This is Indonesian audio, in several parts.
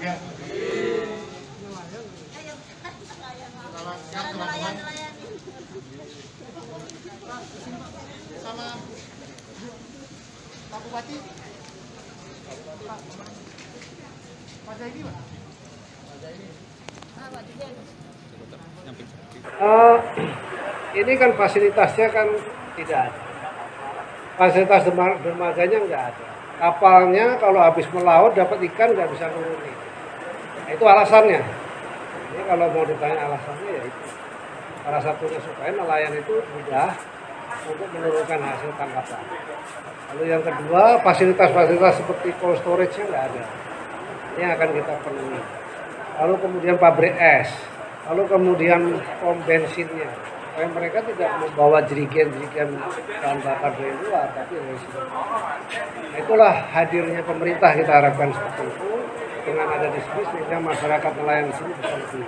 Ya. Selamat siang teman-teman. Sama Pak Bupati. Pak Pak Zaidi, Pak. Eh, ini kan fasilitasnya kan tidak ada. Fasilitas derma- dermaganya nggak ada. Kapalnya kalau habis melaut dapat ikan nggak bisa nurunin. Nah, itu alasannya. Ini kalau mau ditanya alasannya ya itu. Salah satunya supaya nelayan itu mudah untuk menurunkan hasil tangkapan. Lalu yang kedua fasilitas-fasilitas seperti cold storage-nya nggak ada. Ini akan kita penuhi. Lalu kemudian pabrik es, lalu kemudian pom bensinnya. Supaya mereka tidak membawa jerigen-jerigen bahan bakar dari luar, tapi dari sini. Nah, itulah hadirnya pemerintah kita harapkan seperti itu. Dengan ada di sini sehingga masyarakat nelayan sini bisa lebih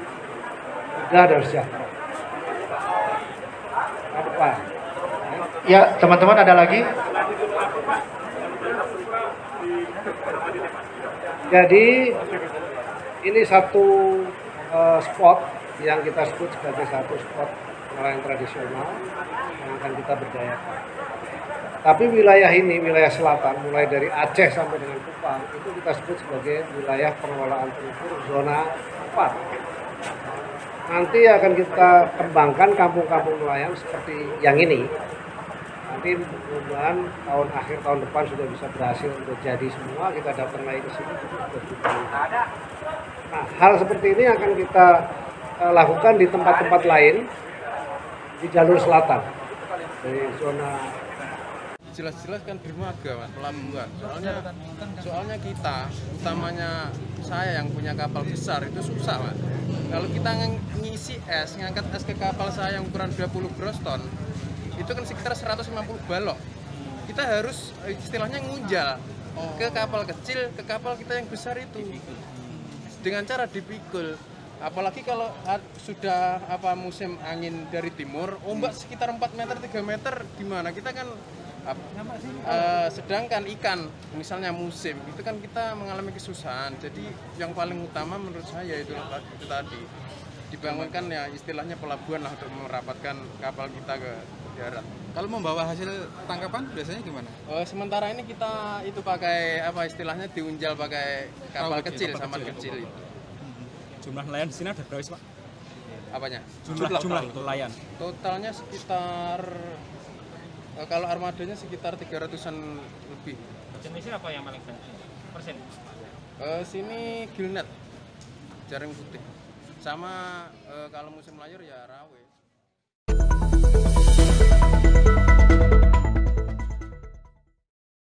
mudah dan sejahtera. Apa? Ya, teman-teman ada lagi? Jadi ini satu eh, spot yang kita sebut sebagai satu spot nelayan tradisional yang akan kita berdayakan. Tapi wilayah ini, wilayah selatan, mulai dari Aceh sampai dengan Kupang, itu kita sebut sebagai wilayah pengelolaan terukur zona 4. Nanti akan kita kembangkan kampung-kampung nelayan seperti yang ini. Nanti mudah-mudahan tahun akhir tahun depan sudah bisa berhasil untuk jadi semua. Kita datang lagi ke sini. Nah, hal seperti ini akan kita eh, lakukan di tempat-tempat lain di jalur selatan dari zona jelas-jelas kan dermaga mas pelabuhan. Soalnya soalnya kita utamanya saya yang punya kapal besar itu susah mas. Kalau kita ng- ngisi es ngangkat es ke kapal saya yang ukuran 20 gross ton itu kan sekitar 150 balok. Kita harus eh, istilahnya ngunjal ke kapal kecil ke kapal kita yang besar itu. Dengan cara dipikul apalagi kalau sudah apa musim angin dari timur ombak sekitar 4 meter 3 meter gimana? Kita kan ap- eh, sedangkan ikan misalnya musim itu kan kita mengalami kesusahan. Jadi yang paling utama menurut saya itu, itu tadi. Dibangunkan ya istilahnya pelabuhan lah untuk merapatkan kapal kita ke darat. Kalau membawa hasil tangkapan biasanya gimana? Eh, sementara ini kita itu pakai apa istilahnya diunjal pakai kapal kecil, kecil, kapal sama kecil. kecil itu Jumlah nelayan di sini ada berapa sih, Pak? apanya? Jumlah jumlah. nelayan. totalnya sekitar eh, kalau armadanya sekitar 300-an lebih. Jenisnya apa yang paling banyak? Persen. Eh, sini gilnet jaring putih. Sama eh, kalau musim layur ya rawe